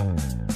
Hmm.